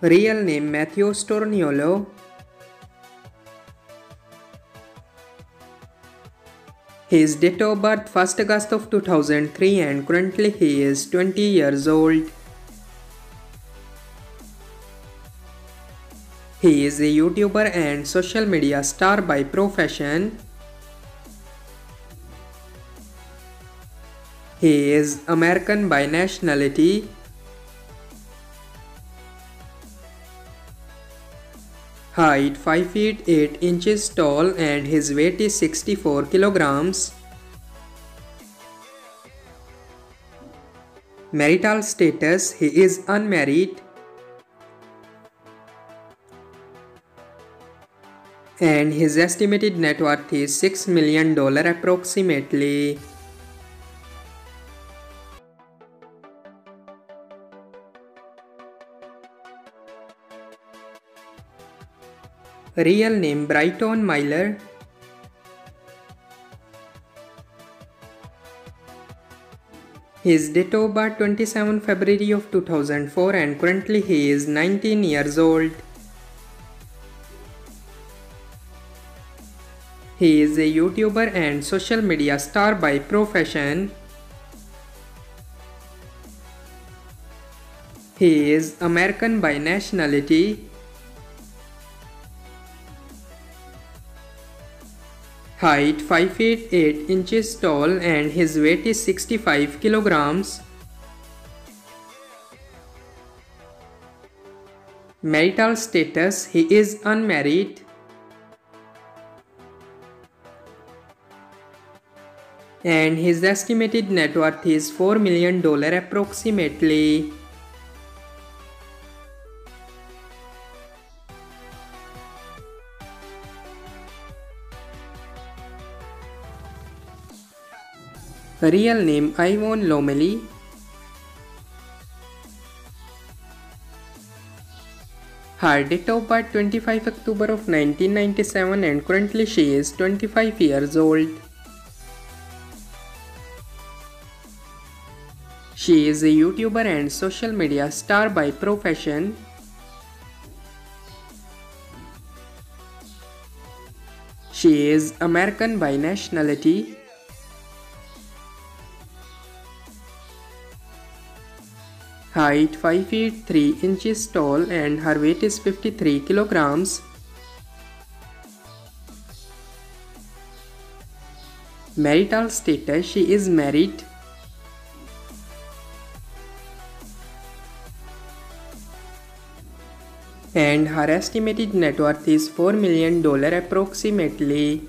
Real name Matthew Sturniolo. His date of birth 1st August of 2003 and currently he is 20 years old. He is a YouTuber and social media star by profession. He is American by nationality. Height 5 feet 8 inches tall and his weight is 64 kilograms. Marital status He is unmarried. And his estimated net worth is $6 million approximately. Real name Bryton Myler. His date of birth 27 February of 2004 and currently he is 19 years old. He is a YouTuber and social media star by profession. He is American by nationality. Height 5 feet 8 inches tall and his weight is 65 kilograms. Marital status he is unmarried. And his estimated net worth is $4 million approximately. Real name Yvonne Lomeli. Her date of birth 25 October of 1997 and currently she is 25 years old. She is a YouTuber and social media star by profession. She is American by nationality. Height 5 feet 3 inches tall and her weight is 53 kilograms. Marital status she is married. And her estimated net worth is $4 million approximately.